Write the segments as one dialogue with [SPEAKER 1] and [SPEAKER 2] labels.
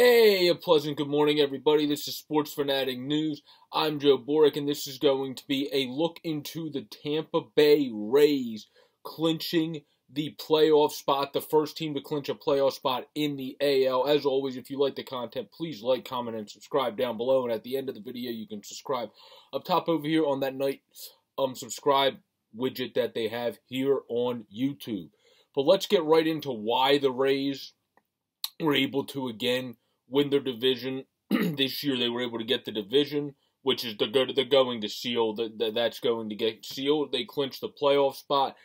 [SPEAKER 1] Hey, a pleasant good morning, everybody. This is Sports Phanatic News. I'm Joe Borick, and this is going to be a look into the Tampa Bay Rays clinching the playoff spot, the first team to clinch a playoff spot in the AL. As always, if you like the content, please like, comment, and subscribe down below. And at the end of the video, you can subscribe up top over here on that night um subscribe widget that they have here on YouTube. But let's get right into why the Rays were able to again win their division. this year they were able to get the division, which is they're, they're going to seal. That that's going to get sealed. They clinched the playoff spot,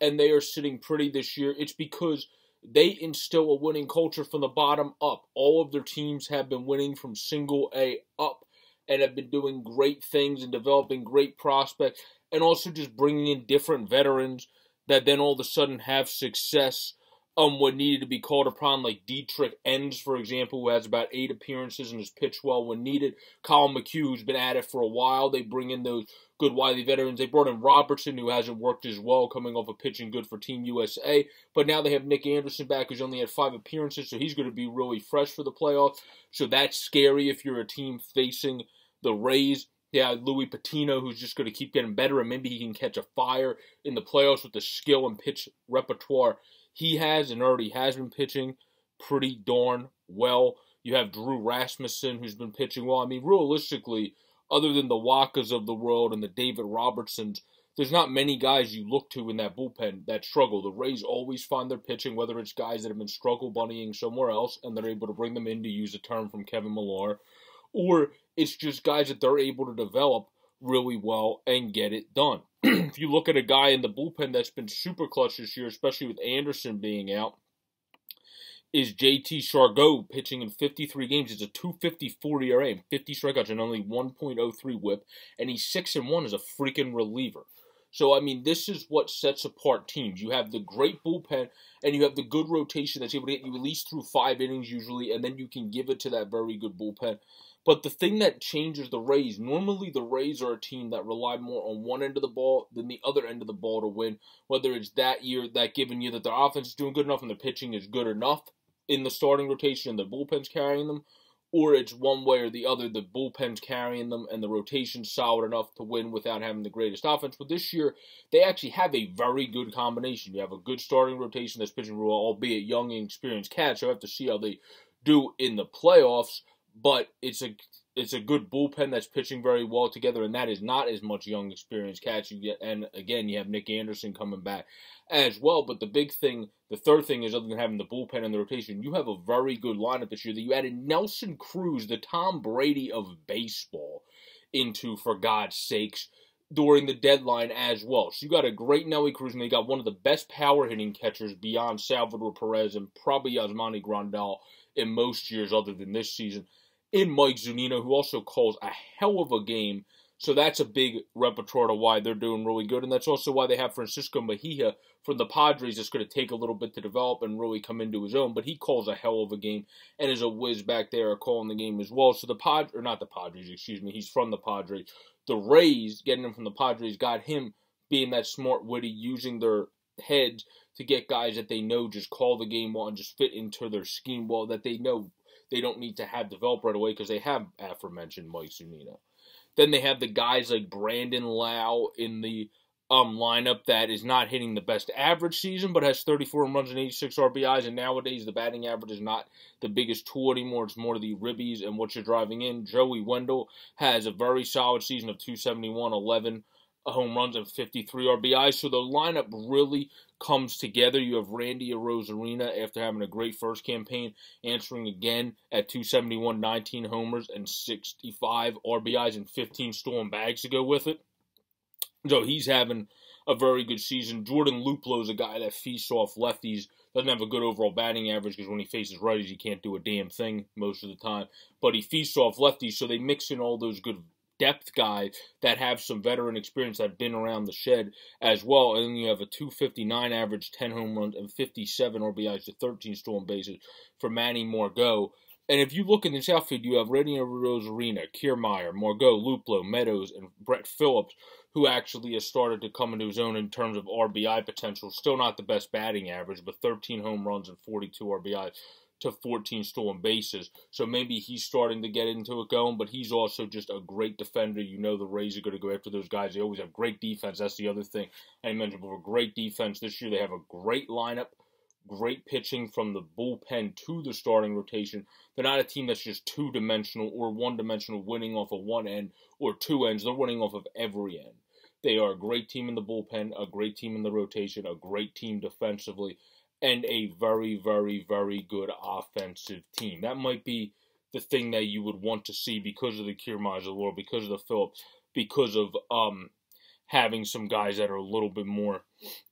[SPEAKER 1] and they are sitting pretty this year. It's because they instill a winning culture from the bottom up. All of their teams have been winning from single A up and have been doing great things and developing great prospects and also just bringing in different veterans that then all of a sudden have success um, what needed to be called upon, like Dietrich Enns, for example, who has about eight appearances and has pitched well when needed. Collin McHugh, who's been at it for a while. They bring in those good wily veterans. They brought in Robertson, who hasn't worked as well, coming off of pitching good for Team USA. But now they have Nick Anderson back, who's only had five appearances, so he's going to be really fresh for the playoffs. So that's scary if you're a team facing the Rays. Yeah, Luis Patiño, who's just going to keep getting better, and maybe he can catch a fire in the playoffs with the skill and pitch repertoire he has and already has been pitching pretty darn well. You have Drew Rasmussen, who's been pitching well. I mean, realistically, other than the Wachas of the world and the David Robertsons, there's not many guys you look to in that bullpen that struggle. The Rays always find their pitching, whether it's guys that have been struggle bunnying somewhere else and they're able to bring them in to use a term from Kevin Millar, or it's just guys that they're able to develop really well and get it done. if you look at a guy in the bullpen that's been super clutch this year, especially with Anderson being out, is JT Chargois pitching in 53 games. It's a 254 ERA, 50 strikeouts, and only 1.03 whip, and he's 6 and 1 as a freaking reliever. So, I mean, this is what sets apart teams. You have the great bullpen, and you have the good rotation that's able to get you at least through five innings usually, and then you can give it to that very good bullpen. But the thing that changes the Rays, normally the Rays are a team that rely more on one end of the ball than the other end of the ball to win. Whether it's that year, that given year that their offense is doing good enough and their pitching is good enough in the starting rotation and the bullpen's carrying them, or it's one way or the other, the bullpen's carrying them and the rotation's solid enough to win without having the greatest offense. But this year, they actually have a very good combination. You have a good starting rotation that's pitching well, albeit young and experienced cats. So I have to see how they do in the playoffs but it's a it's a good bullpen that's pitching very well together, and that is not as much young, experience catching you get. And again, you have Nick Anderson coming back as well. But the big thing, the third thing is, other than having the bullpen and the rotation, you have a very good lineup this year. That you added Nelson Cruz, the Tom Brady of baseball, into for God's sakes during the deadline as well. So you got a great Nelly Cruz, and they got one of the best power hitting catchers beyond Salvador Perez and probably Yasmani Grandal in most years, other than this season in Mike Zunino, who also calls a hell of a game. So that's a big repertoire to why they're doing really good. And that's also why they have Francisco Mejia from the Padres that's going to take a little bit to develop and really come into his own. But he calls a hell of a game and is a whiz back there calling the game as well. So the Pod, or not the Padres, excuse me, he's from the Padres. The Rays, getting him from the Padres, got him being that smart, witty, using their heads to get guys that they know just call the game well and just fit into their scheme well, that they know they don't need to have develop right away because they have aforementioned Mike Zunino. Then they have the guys like Brandon Lowe in the um, lineup that is not hitting the best average season, but has 34 runs and 86 RBIs. And nowadays, the batting average is not the biggest tool anymore. It's more the ribbies and what you're driving in. Joey Wendle has a very solid season of 271, 11 home runs and 53 RBIs. So the lineup really comes together. You have Randy Arozarena after having a great first campaign, answering again at 271, 19 homers and 65 RBIs and 15 stolen bags to go with it. So he's having a very good season. Jordan Luplow is a guy that feasts off lefties. Doesn't have a good overall batting average because when he faces righties, he can't do a damn thing most of the time. But he feasts off lefties, so they mix in all those good depth guys that have some veteran experience that have been around the shed as well. And then you have a 259 average, 10 home runs, and 57 RBIs to 13 stolen bases for Manny Margot. And if you look in this outfield, you have Randy Arozarena, Kiermaier, Margot, Luplow, Meadows, and Brett Phillips, who actually has started to come into his own in terms of RBI potential. Still not the best batting average, but 13 home runs and 42 RBIs to 14 stolen bases. So maybe he's starting to get into it going, but he's also just a great defender. You know the Rays are going to go after those guys. They always have great defense. That's the other thing I mentioned before. Great defense. This year they have a great lineup, great pitching from the bullpen to the starting rotation. They're not a team that's just two dimensional or one dimensional, winning off of one end or two ends. They're winning off of every end. They are a great team in the bullpen, a great team in the rotation, a great team defensively and a very, very, very good offensive team. That might be the thing that you would want to see because of the Kiermaiers of the world, because of the Phillips, because of um, having some guys that are a little bit more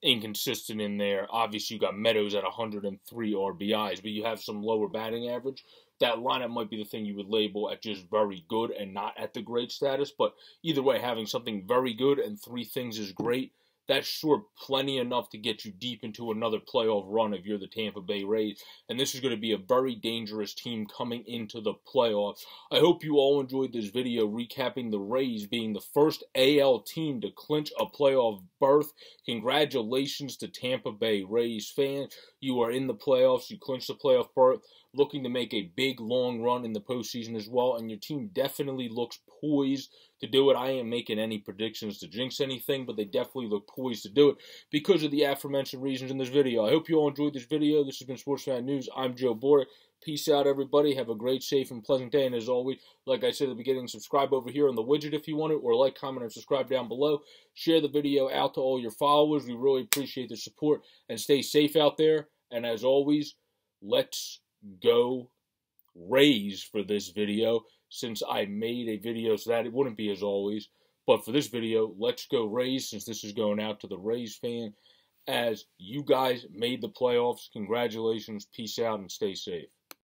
[SPEAKER 1] inconsistent in there. Obviously, you got Meadows at 103 RBIs, but you have some lower batting average. That lineup might be the thing you would label at just very good and not at the great status. But either way, having something very good and three things is great that's sure plenty enough to get you deep into another playoff run if you're the Tampa Bay Rays. And this is going to be a very dangerous team coming into the playoffs. I hope you all enjoyed this video recapping the Rays being the first AL team to clinch a playoff berth. Congratulations to Tampa Bay Rays fans. You are in the playoffs. You clinched the playoff berth. Looking to make a big, long run in the postseason as well. And your team definitely looks poised to do it. I ain't making any predictions to jinx anything, but they definitely look poised to do it because of the aforementioned reasons in this video. I hope you all enjoyed this video. This has been Sports Fan News. I'm Joe Boric. Peace out, everybody. Have a great, safe, and pleasant day. And as always, like I said at the beginning, subscribe over here on the widget if you want it, or like, comment, and subscribe down below. Share the video out to all your followers. We really appreciate the support. And stay safe out there. And as always, let's go Rays for this video since I made a video so that it wouldn't be as always. But for this video, let's go Rays since this is going out to the Rays fan. As you guys made the playoffs, congratulations, peace out, and stay safe.